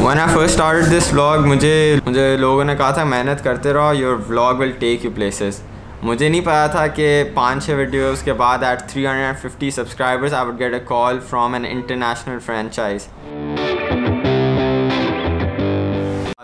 When I first start this vlog مجھے مجھے لوگوں نے کہا تھا، محنت کرتے رہو your vlog will take you places مجھے نہیں پتا تھا کہ پانچ چھ ویڈیوز کے بعد at three hundred and fifty subscribers I would get a call from an international franchise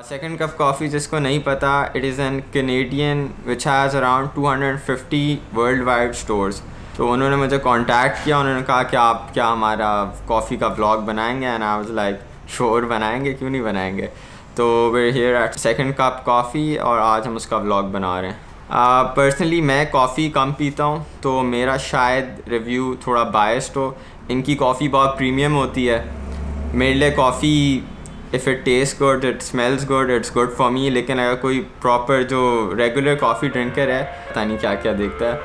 Second Cup coffee جس کو نہیں پتا it is an Canadian which has around two hundred fifty worldwide stores تو انہوں نے مجھے کانٹیکٹ کیا، انہوں نے کہا کہ آپ کیا ہمارا کافی کا بلاگ بنائیں گے؟ اینڈ آئی واز لائک شور، بنائیں گے؟ کیوں نہیں بنائیں گے؟ تو we're here at Second Cup coffee اور آج ہم اس کا بلاگ بنا رہے ہیں۔ پرسنلی میں کافی کم پیتا ہوں، تو میرا شاید ریویو تھوڑا بائسڈ ہو۔ ان کی کافی بہت پریمیم ہوتی ہے۔ میرے لیے coffee if it taste good it smells good it's good for me لیکن اگر کوئی پراپر جو ریگولر کافی ڈرنکر ہے، پتہ نہیں کیا کیا دیکھتا ہے۔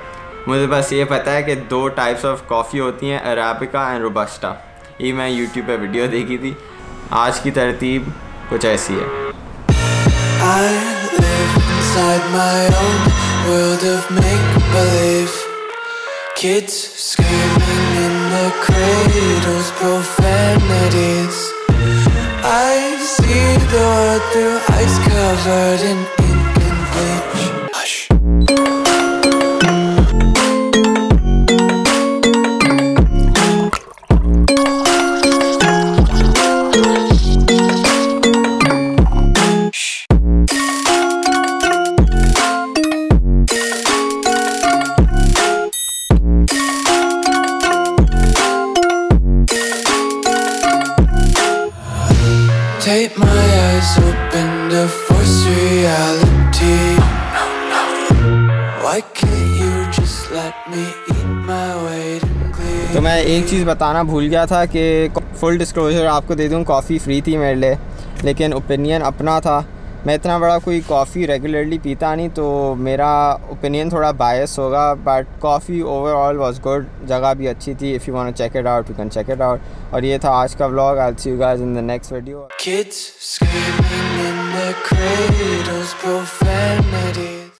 مجھے بس یہ پتہ ہے کہ دو ٹائپس آف کافی ہوتی ہیں عرابکا اینڈ روبسٹا یہ میں یوٹیوب پہ ویڈیو دیکھی تھی۔ آج کی ترتیب کچھ ایسی ہے۔ تو میں ایک چیز بتانا بھول گیا تھا کہ فل ڈسکلوزر آپ کو دے دوں کافی فری تھی میرے لیے، لیکن اوپینین اپنا تھا۔ میں اتنا بڑا کوئی کافی ریگولرلی پیتا نہیں تو میرا اوپینین تھوڑا باعث ہوگا but coffee overall was good جگہ بھی اچھی تھی if you want check it out you can check it out اور یہ تھا آج کا blog I see you guys in the next video